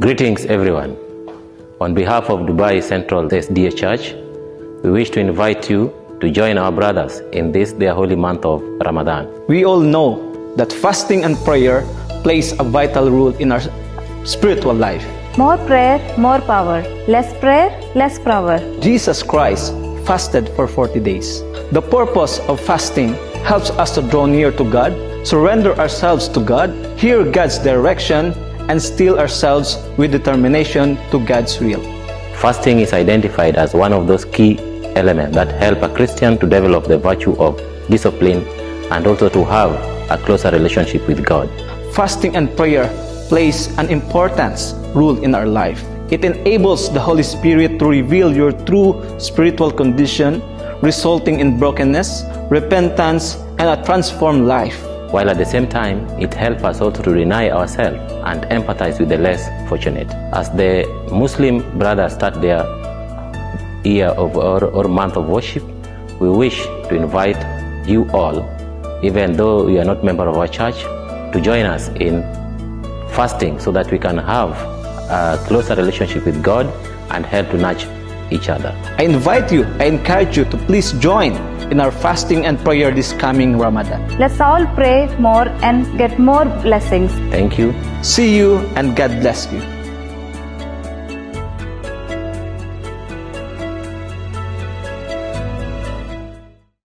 Greetings, everyone. On behalf of Dubai Central SDA Church, we wish to invite you to join our brothers in this their holy month of Ramadan. We all know that fasting and prayer plays a vital role in our spiritual life. More prayer, more power. Less prayer, less power. Jesus Christ fasted for 40 days. The purpose of fasting helps us to draw near to God, surrender ourselves to God, hear God's direction, and steel ourselves with determination to God's will. Fasting is identified as one of those key elements that help a Christian to develop the virtue of discipline and also to have a closer relationship with God. Fasting and prayer plays an important role in our life. It enables the Holy Spirit to reveal your true spiritual condition, resulting in brokenness, repentance, and a transformed life. While at the same time, it helps us also to deny ourselves and empathize with the less fortunate. As the Muslim brothers start their year of or, or month of worship, we wish to invite you all, even though you are not member of our church, to join us in fasting so that we can have a closer relationship with God and help to nurture each other. I invite you, I encourage you to please join in our fasting and prayer this coming Ramadan. Let's all pray more and get more blessings. Thank you. See you and God bless you.